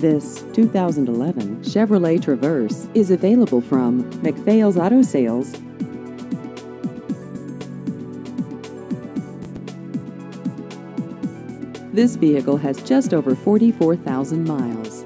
This 2011 Chevrolet Traverse is available from McPhail's Auto Sales. This vehicle has just over 44,000 miles.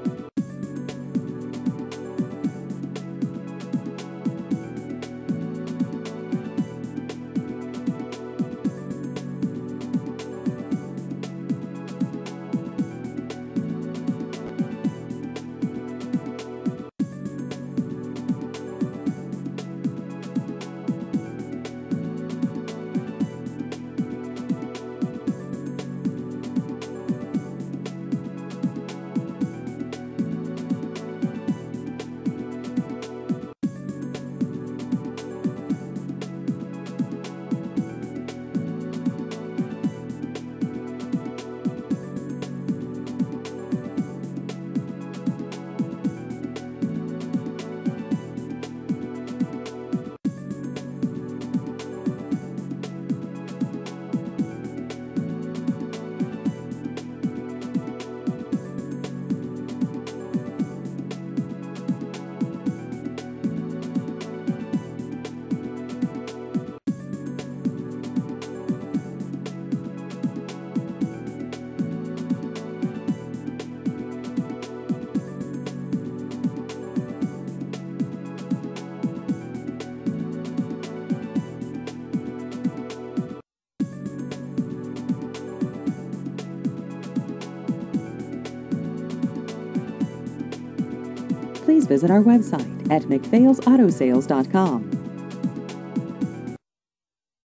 Please visit our website at mcphailsautosales.com.